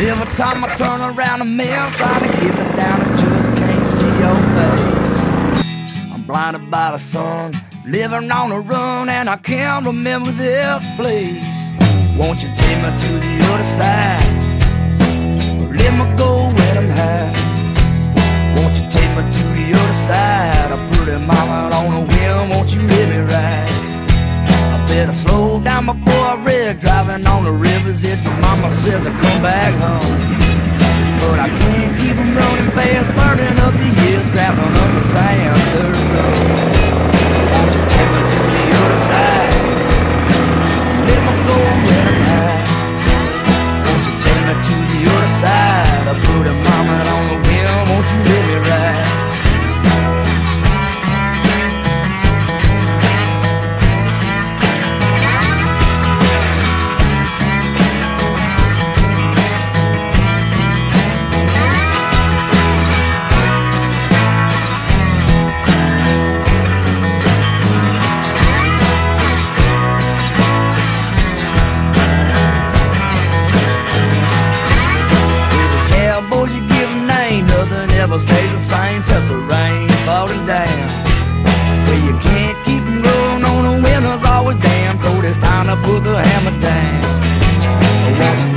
Every time I turn around the mill, trying to get it down, I just can't see your face. I'm blinded by the sun, living on the run, and I can't remember this place. Won't you take me to the other side? Let me go when I'm high. Won't you take me to the other side? I put it mama on a whim, won't you let me ride? Better slow down before I wreck Driving on the river's edge My mama says I come back home. But I can't nothing ever stays the same except the rain falling down. Well, you can't keep 'em going on the winter's always damn cold. It's time to put the hammer down.